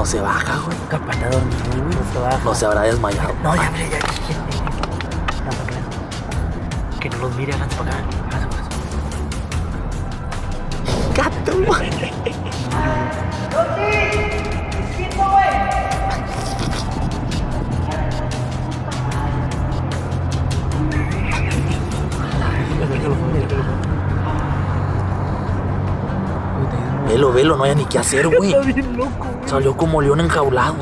No se baja, güey. Capaz de dormir, güey. No se baja. No se habrá desmayado. No, ya, mira, ya. ya. Que no los mire, háganse para acá. Háganse para acá. Gato, güey. Velo, velo, no haya ni qué hacer, güey. Está bien loco, güey. Salió como león enjaulado.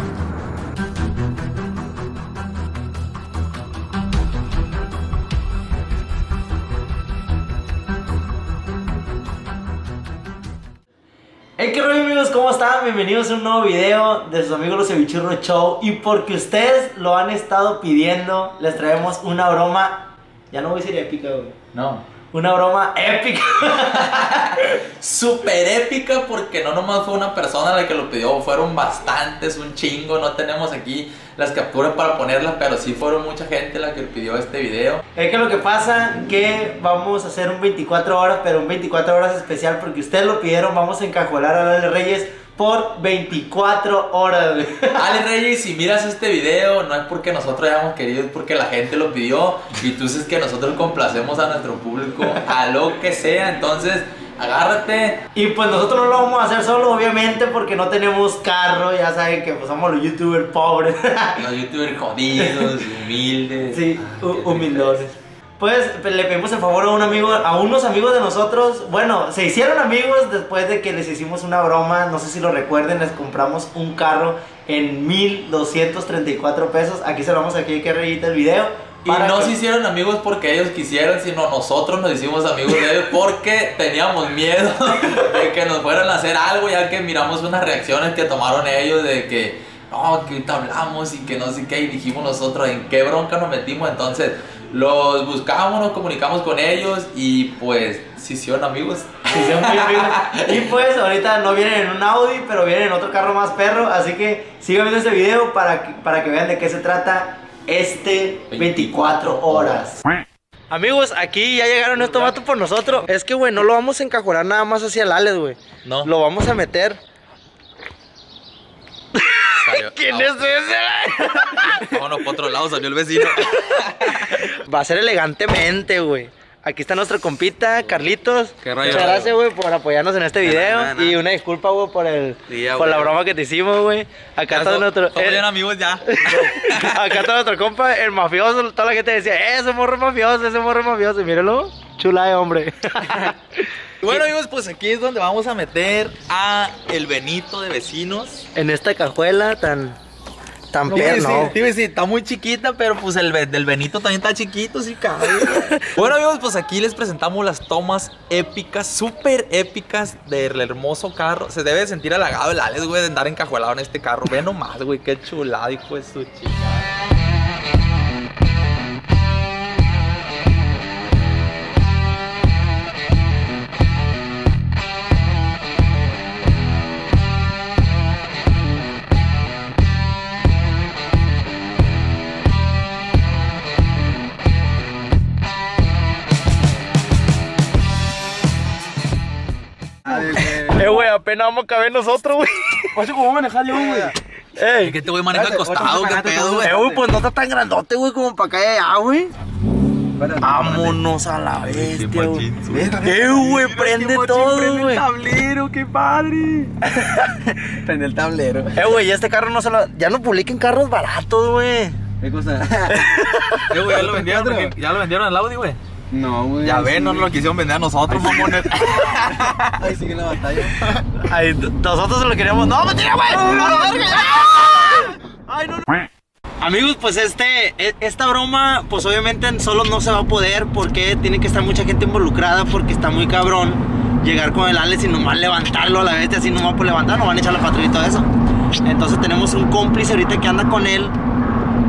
Hey, qué rollo amigos, ¿cómo están? Bienvenidos a un nuevo video de sus amigos los Cevichurro Show Y porque ustedes lo han estado pidiendo, les traemos una broma Ya no voy a decir épica, güey No. Una broma épica Súper épica porque no nomás fue una persona la que lo pidió, fueron bastantes, un chingo. No tenemos aquí las capturas para ponerlas, pero sí fueron mucha gente la que pidió este video. Es que lo que pasa que vamos a hacer un 24 horas, pero un 24 horas especial porque ustedes lo pidieron, vamos a encajolar a Ale Reyes por 24 horas, güey. Ale Reyes, si miras este video, no es porque nosotros hayamos querido, es porque la gente lo pidió. Y tú sabes que nosotros complacemos a nuestro público a lo que sea. Entonces, agárrate. Y pues nosotros no lo vamos a hacer solo, obviamente, porque no tenemos carro, ya saben que pues somos los youtubers pobres. Los youtubers jodidos, humildes. Sí, qué humildones. Pues le pedimos el favor a un amigo, a unos amigos de nosotros. Bueno, se hicieron amigos después de que les hicimos una broma. No sé si lo recuerden, les compramos un carro en 1234 pesos. Aquí se lo vamos aquí que reyita el video. Y no que- se hicieron amigos porque ellos quisieron, sino nosotros nos hicimos amigos de ellos porque teníamos miedo de que nos fueran a hacer algo, ya que miramos unas reacciones que tomaron ellos de que, no, que ahorita hablamos y que no sé qué, y dijimos nosotros en qué bronca nos metimos. Entonces, los buscamos, nos comunicamos con ellos y pues se hicieron amigos. hicieron muy amigos. Y pues ahorita no vienen en un Audi, pero vienen en otro carro más perro. Así que sigan viendo este video para que, para que vean de qué se trata este 24 horas. Amigos, aquí ya llegaron estos vatos por nosotros. Es que, güey, no lo vamos a encajolar nada más hacia el Alex, güey. No. Lo vamos a meter. Salió- ¿Quién no, es ese? Vámonos por otro lado, salió el vecino. Va a ser elegantemente, güey. Aquí está nuestro compita, Carlitos. Qué rollo, Muchas gracias, güey, por apoyarnos en este De video. Y una disculpa, güey, por el Sí, ya, por la broma que te hicimos, güey. Acá está nuestro. Somos eh, amigos ya. acá está nuestro compa, el mafioso. Toda la gente decía, eh, ese morro es mafioso, ese morro es mafioso. Y míralo, chula de hombre. Bueno amigos, pues aquí es donde vamos a meter a el Benito de vecinos. en esta cajuela tan. tan Sí, perno. sí, sí, está muy chiquita, pero pues el del Benito también está chiquito, sí cabe. bueno amigos, pues aquí les presentamos las tomas épicas, súper épicas del hermoso carro. Se debe sentir halagado el Alex, güey, de andar encajuelado en este carro. Ve nomás, güey, qué chulada, hijo de su chica. Güey, apenas vamos a caber nosotros, güey. Oye, ¿cómo manejar yo, güey? Ey, ¿Qué te voy a manejar acostado? ¿Qué pedo, güey? eh, güey, pues no está tan grandote, güey, como para acá allá, güey. Vámonos a la bestia, güey. Eh, güey, prende todo, Prende güey. el tablero, qué padre. prende el tablero. Eh, güey, ya este carro no se lo... Ya no publiquen carros baratos, güey. ¿Qué cosa? Eh, güey, ya lo vendieron, ya lo vendieron al Audi, güey. No, güey. Ya ven, no nos lo quisieron vender a nosotros, mamones. Ahí sigue la batalla. Ay, nosotros se lo queríamos... ¡No, mentira, güey! ¡A la verga, ya! ¡Ay, no, no! Amigos, pues este, e- esta broma, pues obviamente solo no se va a poder porque tiene que estar mucha gente involucrada porque está muy cabrón llegar con el Alex y nomás levantarlo a la vez, así nomás por levantar, no van a echar la patrulla y todo eso. Entonces tenemos un cómplice ahorita que anda con él.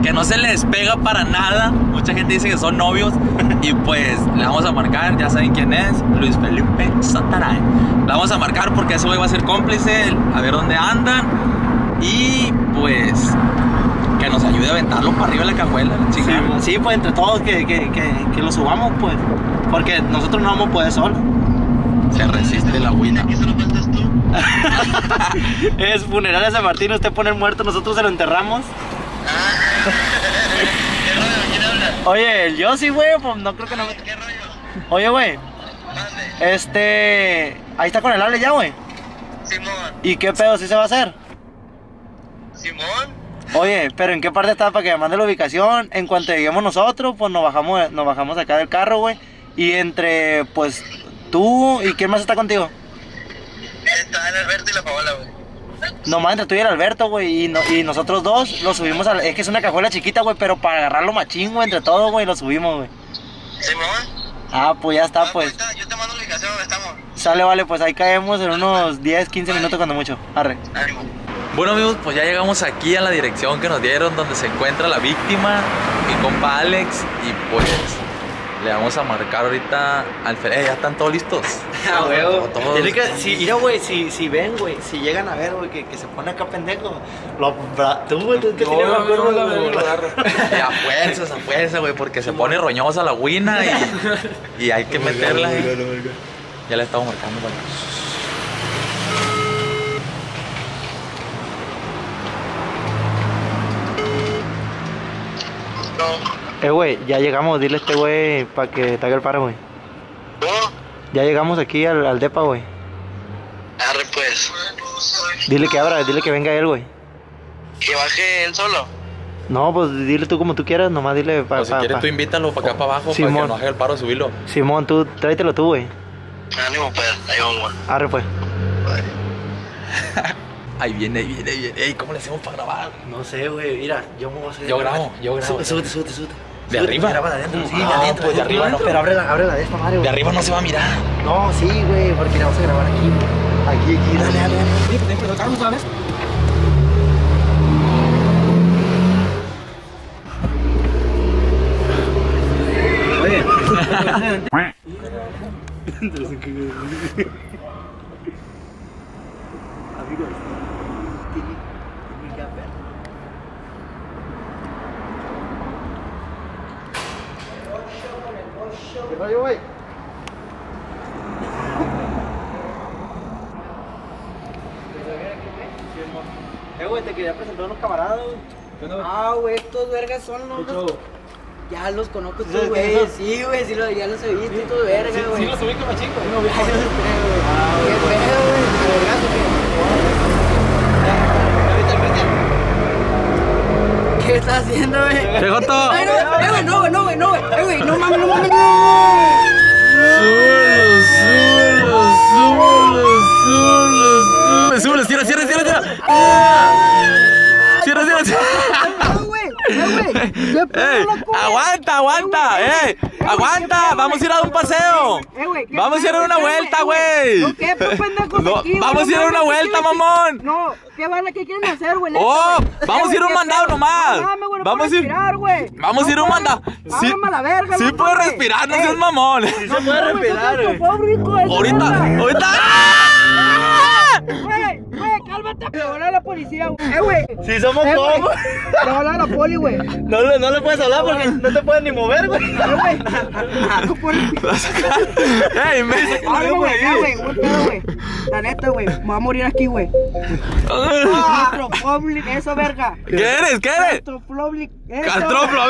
Que no se les pega para nada. Mucha gente dice que son novios. Y pues le vamos a marcar, ya saben quién es, Luis Felipe Sataray. Le vamos a marcar porque ese güey va a ser cómplice, a ver dónde andan. Y pues que nos ayude a aventarlo para arriba de la cajuela, la chingada. Sí, pues entre todos que, que, que, que lo subamos, pues. Porque nosotros no vamos a poder solos. Se resiste la huina. Es funeral de San Martín, usted pone el muerto, nosotros se lo enterramos. ¿Qué rollo? ¿Quién habla? Oye, yo sí, güey, pues no creo que no me... ¿Qué rollo? Oye, güey, este... Ahí está con el Ale ya, güey. Simón. ¿Y qué pedo, sí se va a hacer? Simón. Oye, pero ¿en qué parte está para que me mande la ubicación? En cuanto lleguemos nosotros, pues nos bajamos, nos bajamos acá del carro, güey. Y entre, pues, tú y quién más está contigo. Está el Alberto y la Paola, güey. Nomás entre tú y el Alberto, güey, y, no- y nosotros dos lo subimos a... la- Es que es una cajuela chiquita, güey, pero para agarrarlo machín, güey, entre todos, güey, lo subimos, güey. Simón. Ah, pues ya está, Ah, pues. ahorita Yo te mando la ubicación donde estamos. Sale, vale, pues ahí caemos en unos 10, 15 minutos cuando mucho. Arre. Ánimo. Bueno amigos, pues ya llegamos aquí a la dirección que nos dieron donde se encuentra la víctima, mi compa Alex, y pues le vamos a marcar ahorita al Fer. Eh, ya están todos listos. Ah. Tiene que, si, mira, güey, si, si ven, güey, si llegan a ver, güey, que, que se pone acá pendejo, lo, tú, güey, tú que tienes güey. A fuerzas, a fuerza, güey, porque se pone roñosa la guina y, y hay que meterla. y- ya le estamos marcando, güey. No. Eh, güey, ya llegamos, dile a este güey para que te haga el paro, güey. ¿No? Ya llegamos aquí al, al depa, güey. Arre, pues. Dile que abra, dile que venga él, güey. Que baje él solo. No, pues dile tú como tú quieras, nomás dile para O si quieres tú invítalo para acá para abajo para Simón. que nos haga el paro de subirlo. Simón, tú, tráetelo tú, güey. Ánimo, pues. Ahí vamos. Arre, pues. Ahí viene, ahí viene, ahí viene. Ey, ¿cómo le hacemos para grabar? No sé, güey, mira, yo me voy a hacer. Yo grabo, yo grabo. Súbete, súbete, súbete. ¿De arriba? Graba de adentro, sí, de No, adentro. pues de arriba no. Pero abre la, abre la de esta madre, De arriba no se va a mirar. No, sí, güey, porque la vamos a grabar aquí. Aquí, aquí, dale, dale, dale. Del carro, ¿sabes? Amigos, tiene, tiene que haber. ¿Qué rollo, güey? Eh, güey, te quería presentar a unos camaradas, güey. Ah, güey, estos vergas son los. Ya los conozco ¿Sí estos güeyes. Sí, güey, sí, ya los he visto, estos vergas, güey. Sí, los ubico machín, güey. No, güey, sí los creo, güey. ¿Qué pedo, güey? ¿A vergazo qué? ¿Qué estás haciendo, güey? Ay, no, eh, güey, no, güey, no, güey, no, güey. Eh, güey, no mames, no mames, no. ¡Súbelo, cierra, cierra, cierra, cierra! ¡Cierra, cierra, cierra! Eh, güey. ¿Qué pedo, ¡Ey! loco? ¡Aguanta, aguanta! ¡Aguanta! ¡Vamos a ir a un paseo! Eh, güey, ¿qué ¡Vamos a ir a una vuelta, güey? No, ¿qué, pendejos No, aquí, güey? vamos a ir a una vuelta, ¿qué quieren- mamón. No, ¿qué van a qué quieren hacer, güey? ¡Oh! Vamos a Eh, ir a un mandado ¿qué nomás. Vamos a puedo ir- respirar, güey. Vamos a ir a un puedo. mandado. Sí, sí güey. respirar, no Eh, seas mamón. Sí se puede respirar, güey. Ahorita, ahorita. Güey, güey, cálmate. Le voy a hablar a la policía, güey. Eh, güey. Sí somos Eh, güey. compas. Le voy a hablar a la poli, güey. Eh, No le, no le puedes hablar porque no te puedes ni mover, güey. güey. No puedo respirar. ¡Ey, me! Ábreme, güey, ya, güey. Pedo, güey. La neta, güey. Me voy a morir aquí, güey. Claustrofóbico, eso, verga. ¿Qué eres? ¿Qué eres? Claustrofóbico, eso. ¡Castroplo!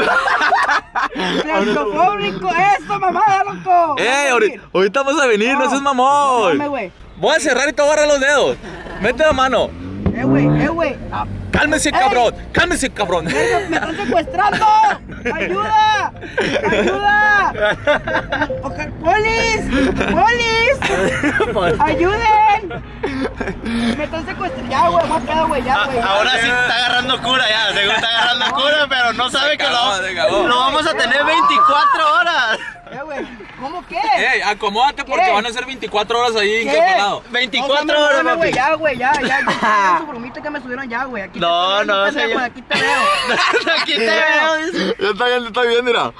Claustrofóbico, eso, mamada, loco. ¡Ey! ahorita- vamos a venir, no seas Dame, mamón. güey. Voy a cerrar y te voy a agarrar los dedos. Mete la mano. Eh, güey, eh, güey. Ah, Cálmese, Ey. cabrón. Cálmese, cabrón. ¡Me están secuestrando! ¡Ayuda! ¡Ayuda! ¡Polis! ¡Polis! ¡Ayuden! Me están secuestrando. Ya, güey, más pedo, güey, ya, güey. Ahora sí está agarrando cura ya, según está agarrando cura, pero no sabe que lo, lo vamos a tener 24 horas. ¿Cómo qué? Ey, acomódate porque ¿Qué? van a ser 24 horas ahí ¿Qué? encajonado. 24 No, horas, no, güey, ya, güey, ya, ya. ya su bromita que me subieron ya, güey. Aquí te No, no, señor. Aquí te veo. Aquí te veo. Ya está bien, está bien, mira.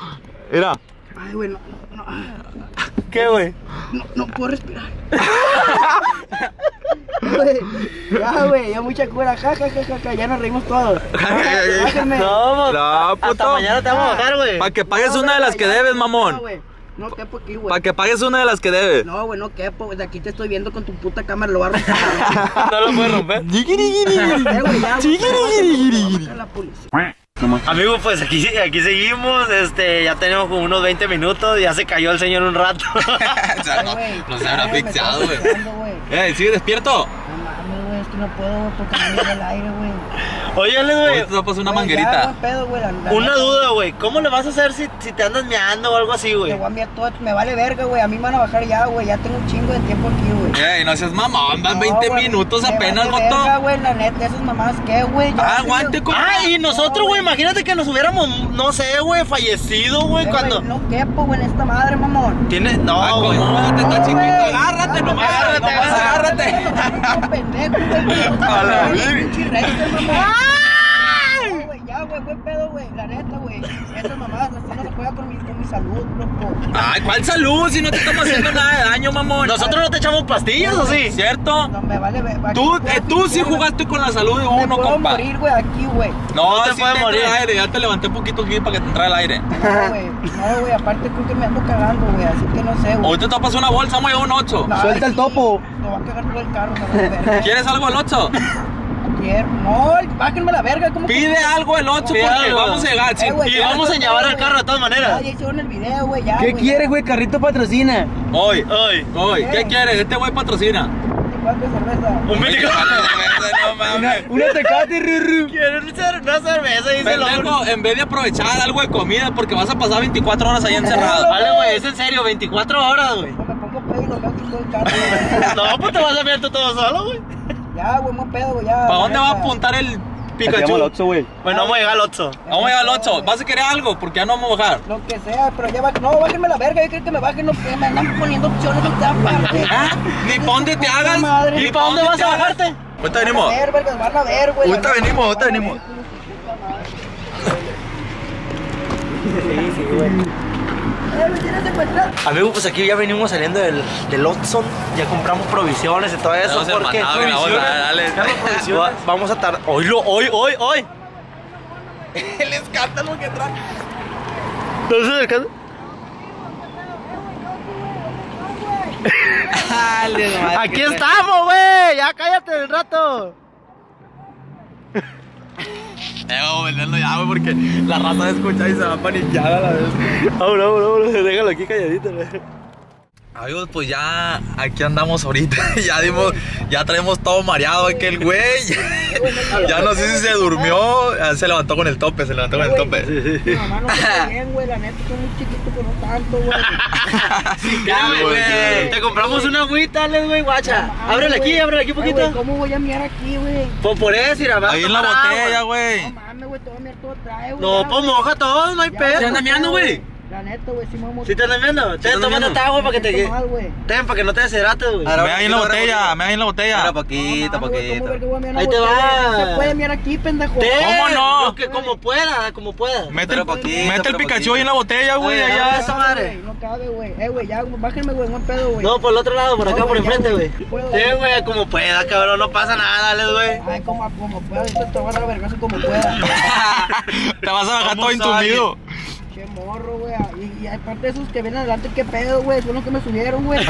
Mira. Ay, güey, no, no, ¿Qué, güey? no, no puedo respirar. Güey, ya, güey, ya mucha cura. Ja, ja, ja, ja, ja, ya nos reímos todos. Bájenme. No, No, hasta puto. mañana te vamos a bajar, güey. Para que pagues No, una de las que debes, no, mamón. güey. No quepo aquí, güey. Para que pagues una de las que debes. No, güey, no quepo, güey. De aquí te estoy viendo con tu puta cámara, lo voy a romper. No lo puedes romper. Va. Amigos, pues aquí, aquí seguimos, este, ya tenemos como unos 20 minutos, ya se cayó el señor un rato. o sea, no, güey, no se habrá asfixiado, güey. Eh, ¿sigue despierto? No mames, güey, es que no puedo, güey, porque no me da el aire, güey. Óyale, güey, Ahorita te pasar una manguerita. pedo, güey, una duda, güey, ¿cómo le vas a hacer si, si te andas meando o algo así, Te güey? voy a enviar todo, me vale verga, güey. A mí me van a bajar ya, güey. Ya tengo un chingo de tiempo aquí, güey. Ey, no seas mamón, van No, 20 güey, minutos me apenas, vale verga, güey, la neta, esas mamás, ¿qué, güey? Ah, aguante, güey. con- Ah, y nosotros, güey, imagínate que nos hubiéramos, no sé, güey, fallecido, güey, Eh, cuando... No quepo, güey, en esta madre, mamón. Tiene, no, güey. Acomódate, está No, chiquito. Agárrate nomás, Agárrate, agárrate. agárrate. Como pendejo, güey. A la verga. pinche racer, mamón. No, güey, Ya, güey, buen pedo, güey. La neta, güey. Esas mamadas así no se juega con mi, con mi salud, loco. Ay, ¿cuál salud? Si no te estamos haciendo nada de daño, mamón. ¿Nosotros no te echamos pastillas o sí? ¿Cierto? No me vale ver. Tú, eh, tú sí jugaste con la salud de Me uno, puedo compa. morir, güey, aquí, güey. No, No te sí puedes te entra morir. el aire. Ya te levanté un poquito aquí para que te entrara el aire. No, güey. No, güey. Aparte creo que me ando cagando, güey. Así que no sé, güey. Ahorita te pasó una bolsa, vamos a llevar un 8. No, Suelta ay, el topo. Lo va a cagar todo el carro, me. ¿Quieres algo al 8? Quiero. No, bájenme la verga. ¿Cómo que- Pide algo el 8 Pide porque algo. vamos a llegar. Eh, ti. Y vamos a llevar al carro de todas maneras. ya hicieron el video, güey. Ya, ¿Qué güey. quieres, güey? Carrito patrocina. Hoy, Ay, hoy, ¿qué quieres? Este güey patrocina. ¿Cuánto de cerveza? un veinticuatro. no mames. Una tecate, rurru. Quiero una cer- una cerveza, dice. Pendejo, en vez de aprovechar algo de comida, porque vas a pasar 24 horas ahí encerrado. Vale, güey, es en serio, 24 horas, güey. No me pongo pedo y lo veo aquí todo el carro. güey. No, pues te vas a ver tú todo solo, güey. Ya, güey, muy pedo, güey. Ya. ¿Para la dónde va a apuntar el Llegamos al Pikachu? Oxxo, güey. Bueno, vamos a llegar al 8. Vamos a llegar al 8. ¿Vas a querer algo? Porque ya no vamos a bajar. Lo que sea, pero ya va. No, bájenme la verga. Yo creo que me bajen. No, que me andan poniendo opciones. ¿Ah? Ni pa' dónde te hagas. madre. Ni ¿Y para dónde pa' vas a bajarte? Ahorita Van a venimos. ver, vergas, van a ver, güey. Ahorita venimos, ahorita venimos. Sí, sí, güey. Me tienes secuestrado. Amigo, pues aquí ya venimos saliendo del, del Otson, ya compramos provisiones y todo eso. Porque. Va- Vamos a tardar. Hoy lo, hoy, hoy, hoy. El escándalo que trae. ¿No se? Aquí estamos, güey. Ya cállate un rato. A venderlo ya, güey, porque la raza de escuchar y se va a paniquear a la vez. Vámonos, vámonos, vámonos. Déjalo aquí calladito. güey. Amigos, pues ya aquí andamos ahorita. ya dimos, ya traemos todo mareado aquel güey. ya no sé si se durmió. se levantó con el tope, se levantó con el tope. Mi mamá no está bien, güey. La neta, soy muy chiquito, pero no tanto, güey. Ya, güey. Te compramos una agüita, güey, guacha. Ábrele aquí, ábrele aquí un poquito. ¿Cómo voy a mirar aquí, güey? Pues por eso, mira, Ahí en la botella, No güey. mames, güey, a mirar todo trae, güey. No, pues moja todo, no hay pedo. ¿Se anda mirando, güey? La neta, güey, sí me voy a ¿Sí te andas viendo? Andas tómate viendo? esta agua para que te... Güey. Ten, para que no te deshidrates, güey. Me ahí en la botella, me ahí en la botella. No mames, güey, ¿cómo ver que voy a mirar una Ahí te va. Se puede mirar aquí, pendejo. Ten, ¿Cómo no? que como pueda, como pueda. Mete el, poquito, Pikachu ahí en la botella, güey, allá. esa madre. No cabe, güey. Eh, güey, ya, bájenme, güey, no pedo, güey. No, por el otro lado, por acá, por enfrente, güey. Sí, güey, como pueda, cabrón, no pasa nada, dale, güey. Ay, como, como pueda, esto te vas a vergazo como pueda. Te vas a bajar todo intumido. Che morro, güey. Y, y aparte de esos que vienen adelante, qué pedo, güey. Son los que me subieron, güey.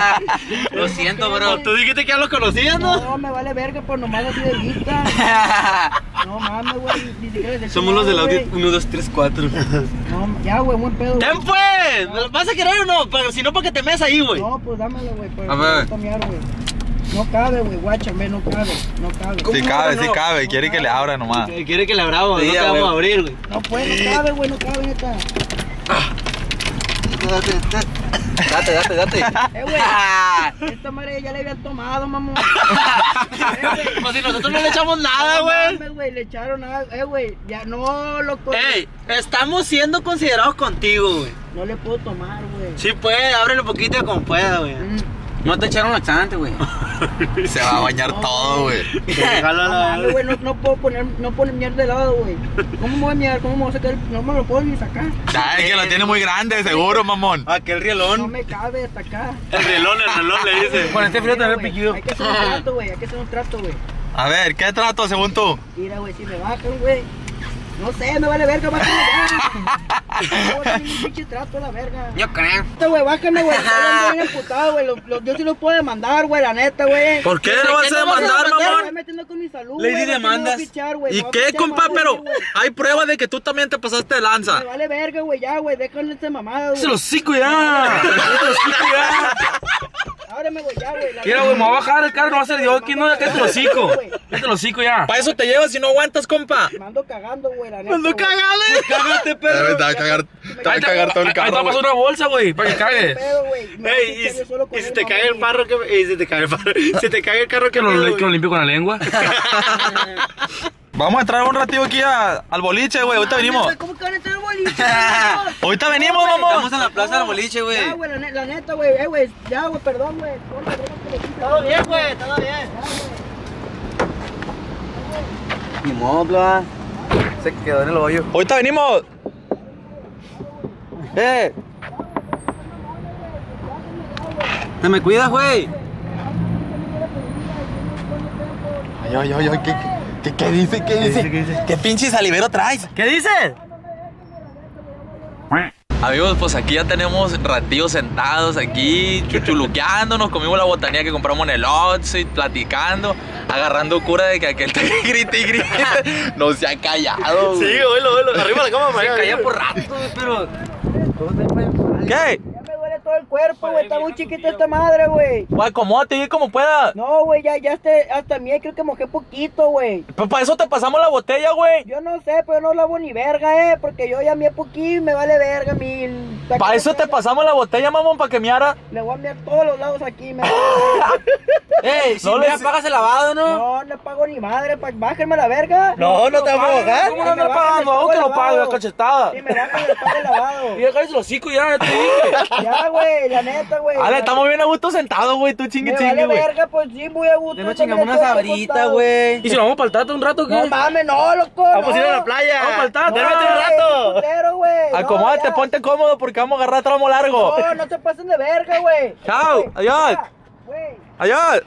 Lo siento, Pero tú dijiste que ya lo conocías, ¿no? No, me vale verga por nomás así de vista. No mames, güey. Ni siquiera les Somos los del audio güey. 1, 2, 3, 4. No, ya, güey, buen pedo. güey. Ten, pues. ¿Me lo ¿Vas a querer o no? Pero si no, para que te meas ahí, güey. No, pues dámelo, güey. A ver. voy a tomear, güey. No cabe, güey, guáchame, no cabe, no cabe. Sí cabe, sí cabe. Quiere que le abra nomás. Quiere que le abramos, Sí, no te vamos güey. a abrir, güey. No puede, no cabe, güey, no cabe, neta. Date, date, date. Eh, güey, esta madre ya le habían tomado, mamón. Eh, güey. Pues si nosotros no le echamos nada, No güey. mames, güey, le echaron nada. Eh, güey, ya no, loco. Ey, estamos siendo considerados contigo, güey. No le puedo tomar, güey. Sí, puede, ábrele un poquito como pueda, güey. Mm. No te echaron laxante, güey. Se va a bañar todo, güey. No mames, güey, no, no puedo poner, no poner mierda de lado, güey. ¿Cómo me voy a mirar? ¿Cómo me voy a sacar? el- No me lo puedo ni sacar. Ay, que lo tiene muy grande, seguro, mamón. Aquel No rielón. me cabe hasta acá. El rielón, el relón le dice. Con este frío güey, piquido. Hay que hacer un trato, güey, hay que hacer un trato, güey. A ver, ¿qué trato según tú? Mira, güey, si me bajan, güey. No sé, me vale verga, bájame ya. Un pinche trato a la verga. Yo creo. Este, güey, bájame, güey. Bien emputado, güey. Yo sí los puedo demandar, güey, la neta, güey. ¿Por qué ¿Qué- no vas a demandar, mamón? estoy metiendo con mi salud, Lady güey, me demandas. ¿Y qué, compa? Pero hay pruebas de que tú también te pasaste de lanza. Me vale verga, güey, ya, güey. Déjale esta mamada, güey. Se los hocico ya. Se los hocico ya. Ábreme, güey, ya, güey. Mira, güey, me voy a bajar el carro, no va a ser yo aquí, no, ya cállate los hocico. Cállate los hocico ya. Para eso te llevas si no aguantas, compa. Me ando cagando, güey, la neta. ¡Ando cagado! ¡Cágate, perro! Te va a cagar, te va a Ahí cagar todo el Ahí te va a carro. pasar una bolsa, güey, para que ¿Qué cagues. Me voy y, si te cae el parro, que, y si te cae el parro, si te cae el carro, que lo limpio con la lengua. Vamos a entrar un ratito aquí a- al boliche, güey. Ahorita venimos. Güey, ¿Cómo que van a entrar al boliche? Ahorita venimos, mamón. Estamos en la plaza del boliche, güey. Ya, güey, la, ne- la neta, güey, eh, güey. Ya, güey, perdón, güey. Todo bien, güey, todo bien. Ni modo. Se quedó en el hoyo. Ahorita venimos. ¡Eh! ¿Te me cuidas, güey? Ay, ay, ay, ay, ¿qué, qué, qué dice? ¿Qué dice? ¿Qué pinche salivero traes? ¿Qué dices? Amigos, pues aquí ya tenemos ratillos sentados aquí, chuchuluqueando, comimos la botanía que compramos en el Oxxo y platicando, agarrando cura de que aquel te grite y grite. No se ha callado. Sí, güey. oílo, oílo. Arriba la cama, Se calla por rato, güey, pero. ¿Qué? Me todo el cuerpo, güey. Está muy chiquita esta madre, güey. Pues acomódate bien como puedas. No, güey, ya, ya este, hasta a mí creo que mojé poquito, güey. Pues para eso te pasamos la botella, güey. Yo no sé, pero no lavo ni verga, eh. Porque yo ya me poquito y me vale verga mi. Para eso te pasamos la botella, mamón, para que miara. Le voy a enviar todos los lados aquí, me. ¡Ey! Si No no le- pagas el lavado, ¿no? No, no pago ni madre, pa, bájenme la verga. No, no te vamos a bajar. ¿Cómo no pagando? ¿A dónde te lo pago? La cachetada. Sí, me bajan el pago lavado. Y dejar el hocico ya, ya te dije. Ya, güey, la neta, güey. Ale, estamos bien a gusto sentados, güey. Tú chingue, vale chingue, güey. verga, pues sí, muy a gusto. Yo chingamos una sabrita, güey. ¿Y si nos vamos para el tato un rato, qué? No mames, no, loco. Vamos a ir a la playa. Vamos pa'l tato. Duérmete un güey, rato. putero, güey. No, Acomódate, ponte cómodo porque vamos a agarrar tramo largo. No, no se pasen de verga, güey. Chao, Güey, adiós. Güey, Adiós.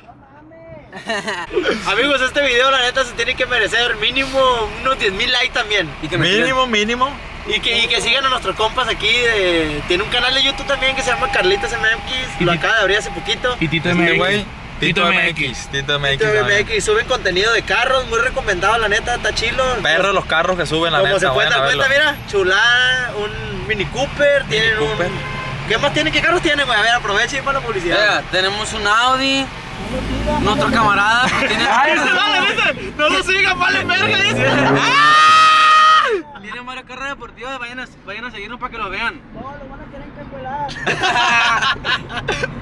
Amigos, este video, la neta, se tiene que merecer mínimo unos 10 mil likes también. Y que Mínimo, mínimo. Y que, y que sigan a nuestros compas aquí. de- tiene un canal de YouTube también que se llama Carlitos MX. Lo acaba de abrir hace poquito. Y Tito MX. Tito MX. Tito MX. Tito. MX suben contenido de carros, muy recomendado, la neta, está chilo. Perros los carros que suben, la Como neta. se pueden vayan dar a cuenta, mira, chulada, un Mini Cooper, tienen Cooper. un. ¿Qué más tienen? ¿Qué carros tienen, güey? A ver, aprovechen para la publicidad. Tenemos un Audi. Nuestro camarada tiene. No lo sigan, vale verga, dice. Tiene varias carreras deportivas, vayan a, vayan a seguirnos para que lo vean. no, lo van a querer encajuelar.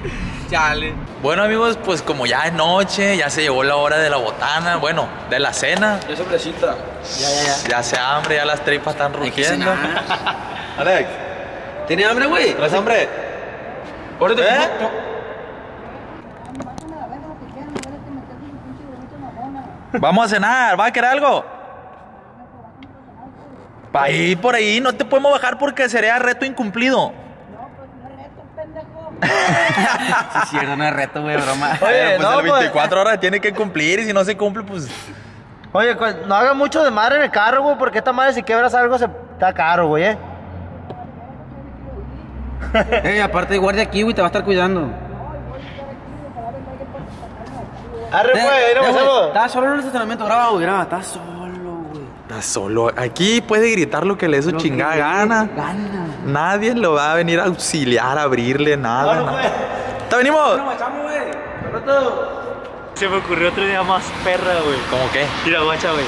Chale. Bueno amigos, pues como ya es noche, ya se llegó la hora de la botana, bueno, de la cena. Ya sobrecita. Ya, ya, ya. Ya se hambre, ya las tripas están rugiendo. Alex, ¿Tiene hambre, güey? ¿traes hambre? ¿Eh? Vamos a cenar, ¿va a querer algo? Ahí, por ahí, no te podemos bajar porque sería reto incumplido. Sí, es cierto, no es reto, güey, broma. Oye, pues, no, el 24 horas tiene que cumplir y si no se cumple, pues... Oye, no hagas mucho de madre en el carro, güey, porque esta madre si quebras algo se está caro, güey, eh. Ey, aparte de guardia aquí, güey, te va a estar cuidando. Arre, pues, ahí nos güey, vemos. Estás solo en el estacionamiento, graba, güey, graba, estás solo. Está solo. Aquí puede gritar lo que le dé su chingada gana. Gana. Nadie lo va a venir a auxiliar, a abrirle nada. Bueno, nada. pues. ¿Te venimos? Güey. Se me ocurrió otra idea más perra, güey. ¿Cómo qué? Mira, guacha, güey.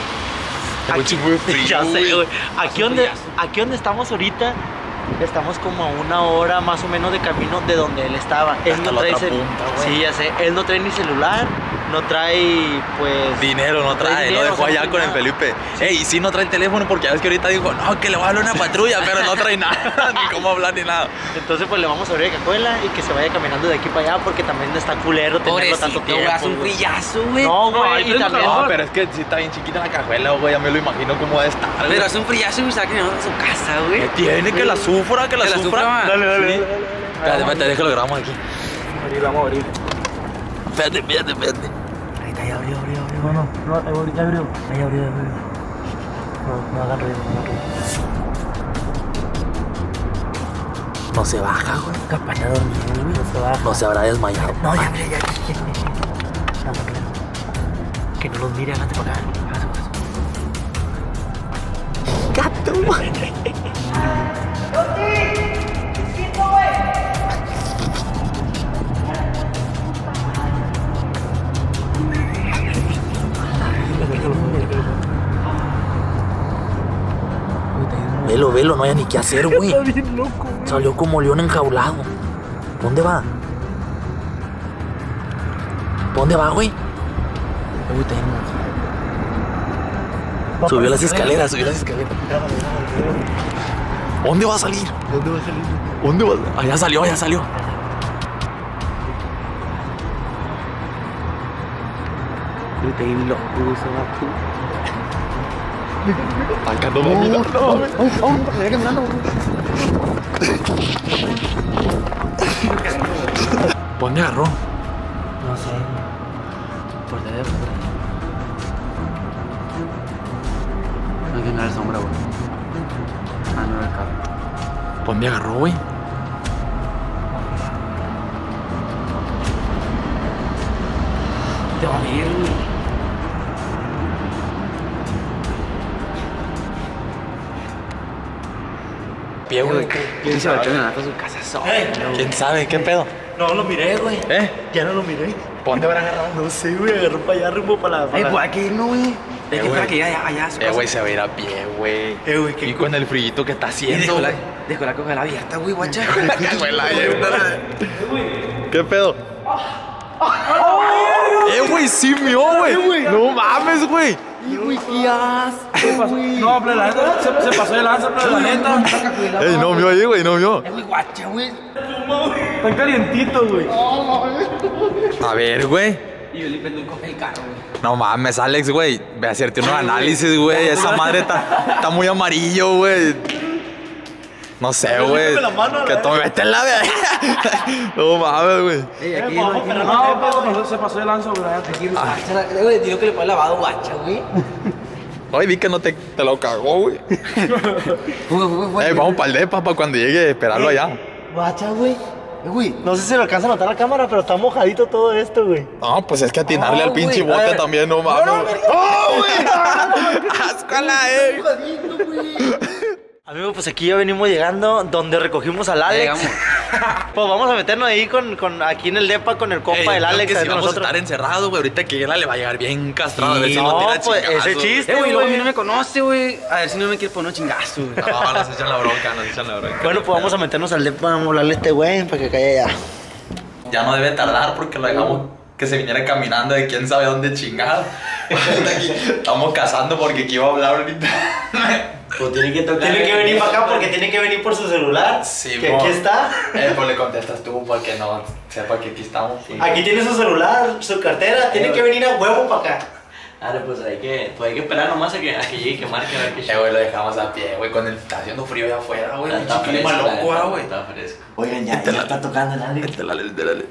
Aquí, ya sé, güey. Aquí donde, aquí donde estamos ahorita, estamos como a una hora más o menos de camino de donde él estaba. Él Hasta no la trae otra punta. Sí, ya sé. Él no trae ni celular, no trae, pues. Dinero no trae, dinero, lo dejó allá no con trae el. Felipe. Ey, y sí no trae el teléfono porque ya ves que ahorita dijo, no, que le va a hablar una patrulla, pero no trae nada, ni cómo hablar ni nada. Entonces, pues le vamos a abrir la cajuela y que se vaya caminando de aquí para allá porque también está culero tenerlo tanto tiempo. güey, hace un brillazo, güey. No, güey, y también- no, No, pero es que sí está bien chiquita la cajuela, güey, ya me lo imagino cómo debe estar. güey. Pero hace un brillazo, güey, está que a su casa, güey. ¿Qué tiene? Que la sufra, que la Que la sufra. sufra, Dale, dale, Sí. dale, dale. Espérate, espérate, déjalo grabamos aquí. Abrir, vamos a abrir. Espérate, espérate, espérate. Ahí abrió, abrió, abrió. No, no, no, ahí abrió, ya abrió. Ahí abrió, ya abrió. no hagan ruido, no hagan ruido. No se baja, güey. Capaz de dormir, güey. No se baja. No se habrá desmayado. No, ya, mira, ya, ya, ya, ya. No. Que no los mire, háganse para acá. Háganse para Velo, velo, no hay ni qué hacer, güey. Salió como león enjaulado. ¿Dónde va? ¿Dónde va, güey? Uy, está bien loco. Subió las escaleras, subió las escaleras. ¿Dónde va a salir? ¿Dónde va a salir? ¿Dónde va? Allá salió, allá salió. Uy, vato. Acá no, no, no, ¿Dónde agarró? No sé. Por teléfono. No hay que mirar sombra, güey. Ah, no era el carro. ¿Dónde agarró, güey? Te va a ir, güey. Pie, güey. ¿Quién se va a echar a su casa solo? ¿Quién sabe? ¿Qué pedo? No lo miré, güey. ¿Eh? Ya no lo miré. ¿Dónde habrá agarrado? No sé, güey. Agarró para allá, rumbo para la. para Ay, la- pues aquí no, güey. Hay que esperar que llegue allá, allá su Eh, güey, se va a ir a pie, güey. Eh, güey, qué Y con el frillito que está haciendo, dejó la, güey. la coja abierta, güey, guacha. ¿Qué pedo? Eh, güey, sí mió, güey. No mames, güey. No, pero la neta se, se pasó de lanza, pero la neta. Ey, no mió ahí, güey, no mió. Eh, güey, guacha, güey. Está calientito, güey. A ver, güey. Y yo limpiando un coge el carro, güey. No mames, Alex, güey. Ve a hacerte unos análisis, güey. Esa madre está, está muy amarillo, güey. No sé, güey. Que tome, vete la de No mames, güey. Ey, aquí no, aquí no. No, pero pasó- se pasó de lanza, güey. Aquí no. La- Güey, digo que le fue lavado, guacha, güey. Ay, vi que no te, te lo cagó, güey. Güey, güey, güey. Ey, vamos para el depa para cuando llegue, esperarlo allá. Guacha, güey. Eh, güey. No sé si lo alcanza a notar la cámara, pero está mojadito todo esto, güey. No, pues es que atinarle No, al pinche güey, a bote también, no mames. ¡Oh, güey! ¡Ascala, eh! Amigo, pues aquí ya venimos llegando donde recogimos al Alex. pues vamos a meternos ahí con, con aquí en el depa con el compa del Alex. que si vamos a nosotros. estar encerrados, güey. Ahorita que llega le va a llegar bien castrado. a ver si no, no tira pues, chingazos. ese chiste. Eh, güey, luego a mí güey. no me conoce, güey. A ver si no me quiere poner un chingazo, güey. No, nos echan la bronca, nos echan la bronca. Bueno, pues vamos a meternos al depa, vamos a hablarle a este güey para que caiga ya. Ya no debe tardar porque lo dejamos que se viniera caminando de quién sabe dónde chingado. Estamos cazando porque aquí iba a hablar ahorita. Pues tiene que tocar. Tiene que venir para acá porque tiene que venir por su celular. Sí, que aquí está. Eh, pues le contestas tú porque no sepa que aquí estamos. Aquí tiene su celular, su cartera. Tiene que venir a huevo para acá. Ahora, pues hay que, pues hay que esperar nomás a que, a que llegue y que marque a ver qué Eh, güey, lo dejamos a pie, güey, con el está haciendo frío allá afuera, güey. Está fresco, loco, güey. Está fresco. Oigan, ya, ya está tocando el Alex. Dale, dale.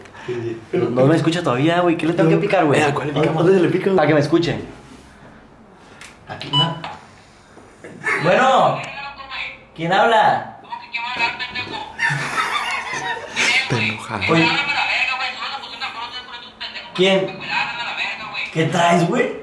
No me escucha todavía, güey. ¿Qué le tengo que picar, güey? ¿cuál le picamos? ¿Dónde se le pica? Para que me escuche. Aquí, no. Bueno. ¿Quién habla? Te enojas. Oye. ¿Quién? ¿Qué traes, güey?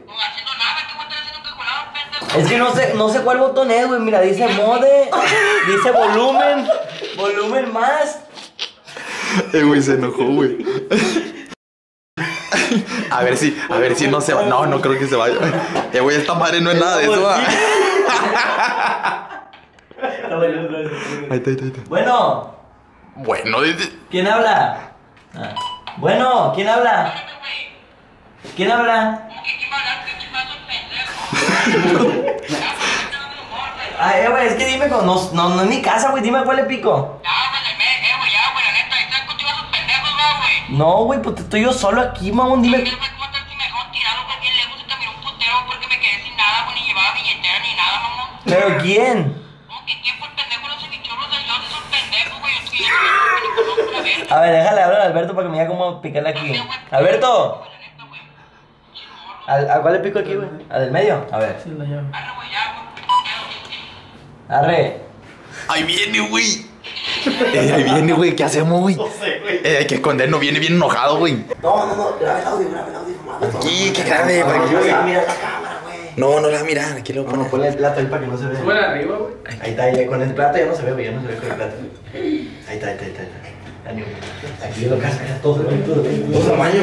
Es que no sé, no sé cuál botón es, güey. Mira, dice mode, dice volumen, volumen más. Eh, güey, se enojó, güey. A ver si, a ver si no se va. No, no creo que se vaya. Eh, güey, esta madre no es nada de eso. ah. Ahí está, ahí está, ahí está. Bueno, Bueno, dice- ¿quién habla? Ah. Bueno, ¿quién habla? ¿Quién habla? Ay, güey, es que dime, no, no, no es mi casa, güey, dime cuál le pico. No, güey, pues estoy yo solo aquí, mamón, dime. ¿Pero quién? ¿Cómo que quién pendejo no yo un pendejo, güey? Es que yo no conozco a ver. A ver, déjale hablar a Alberto para que me diga cómo picarle aquí. Alberto. ¿Al, ¿A cuál le pico aquí, güey? ¿Al del medio? A ver. Arre. Ahí viene, güey. Eh, ahí viene, güey. ¿Qué hacemos, güey? Eh, hay que escondernos. Viene bien enojado, güey. No, no, no, graba el audio, graba el audio. Aquí, que grabe, para que yo Mira, vea. mira la cámara, güey. No, no la va a mirar. Aquí lo No, pongo. no, ponle el plato ahí para que no se vea. Bueno, arriba, güey. Ahí está, ya con el plato ya no se ve, güey, ya no se ve con el plato. Ahí está, ahí está, ahí está. ahí está. Aquí lo casas, todo, todo, todo. Todo tamaño.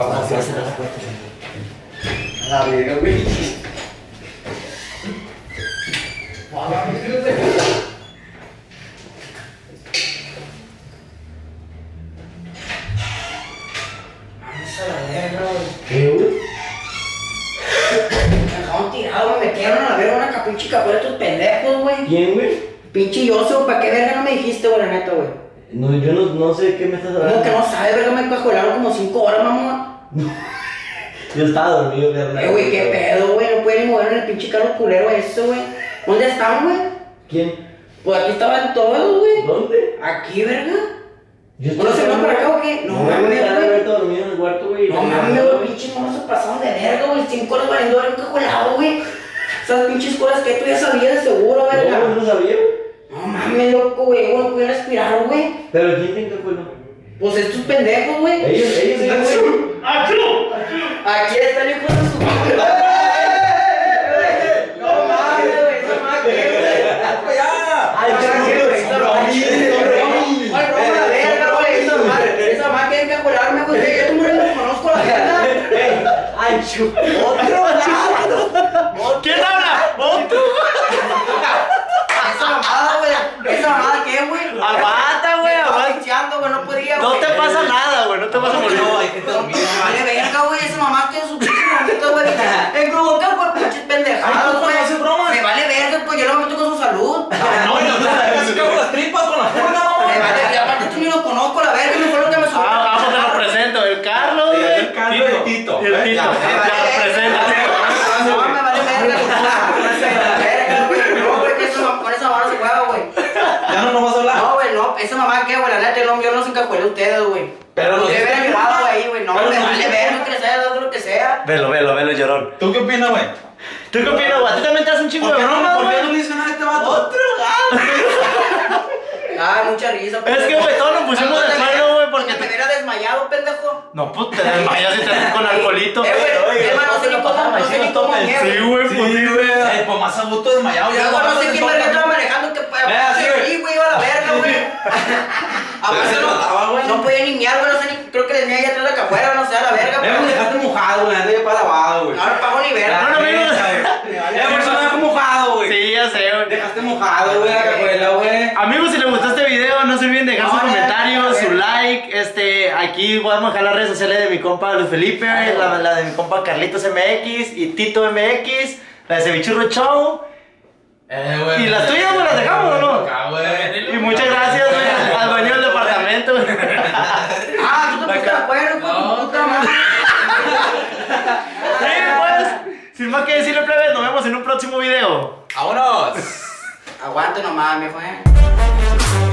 Vamos a cerrar la puerta. A la verga, güey. ¿Qué, güey? Me dejaron tirado, me metieron a la verga una capuchica por estos pendejos, güey. ¿Quién, güey? Pinche Yoso, ¿para qué verga no me dijiste, güey, la neta, güey? No, yo no, no sé de qué me estás hablando. ¿Cómo que no sabes, verga? Me cajolaron como 5 horas, mamón. Yo estaba dormido, carnal. Eh, güey, qué pedo, güey. No pueden ni mover en el pinche carro culero ese, güey. ¿Dónde están, güey? ¿Quién? Pues aquí estaban todos, güey. ¿Dónde? Aquí, verga. Yo ¿No se van para acá o qué? No, No, mames, güey. Alberto dormido en el cuarto, güey. No mames, güey, pinches monos se pasaron de verga, güey. Cinco horas valiendo un cajolado, güey. Esas pinches cosas que tú ya sabías de seguro, No, verga. no sabía, güey. No mames, loco, güey. Uno puede respirar, güey. Pero ¿quién te encajueló? Pues estos pendejos, güey. Ellos, ellos, ellos, güey. Atiu! Aqui é está limpando o Otro lado. ¿Qué habla? Otro. Esa mamada, güey. Esa mamada, ¿qué, güey? Mamada. No te pasa nada, güey. No te vas a morir. No, hay. Vale, verga, güey. Esa mamá tiene su pinche mamita, güey. En provocar por pinches pendejadas, güey. Me vale verga, pues yo no me meto con su salud. No, no, no, casi cago las tripas con la pulga, Me no. vale, y aparte tú ni lo conozco, la verga. Me fue lo que me subió. Ah, vamos, te lo presento. El Carlos, güey. El Carlos y el Tito. Y el Tito. Ya, Me vale Ya lo presento. verga. No, me vale verga. La verga, güey. No, güey, que eso- con esa mamá no se juega, güey. Ya no nos vas a hablar. No, güey, no. Esa mamá, ¿qué, güey? La neta, no, yo no a ustedes, güey. Pero Ustedes nos hubieran cuenta. ahí, güey. No, Pero me vale verga que haya dado lo que sea. Velo, velo, velo, llorón. ¿Tú qué opinas, güey? ¿Tú qué opinas, güey? ¿A ti también te das un chingo ¿Por de qué no, bromas, ¿por qué güey? no le dicen nada a este vato? Otro Ah, mucha risa, Es que, güey, todos nos pusimos de acuerdo, güey, porque te... hubiera desmayado, pendejo. No, pues te desmayas y te haces con alcoholito. Eh, güey, no sé ni cómo, no sé ni cómo mierda. Sí, güey, pues sí, güey. Eh, pues más a gusto desmayado ya. Luego no sé quién me estaba manejando, que así, güey. sí, güey, iba a la verga, güey. No, trataba, güey. no podía ni miar, güey, no sé ni, creo que tenía ahí atrás de acá afuera, no sé, a la verga, me güey. dejaste mojado, güey. Anda ya para lavado, güey. Ahora pago ni verga. Bueno, amigos. Eh, por eso me dejó mojado, güey. Sí, ya sé, güey. Dejaste mojado, güey, la cajuela, güey. Amigos, si les gustó este video, no se olviden de dejar No, sus no, comentarios, no, su no. like. Este, aquí podemos dejar las redes sociales de mi compa Luis Felipe, la, la de mi compa Carlitos MX y Tito MX, la de Cevichurro Show. Eh, güey. ¿Y las tuyas, güey, las dejamos o no? Acá. Y muchas gracias, güey, departamento. güey. Ah, tú te pusiste de acuerdo con tu puta madre. Sí, pues, sin más que decirle, plebes, nos vemos en un próximo video. ¡Vámonos! Aguante nomás, viejo, eh.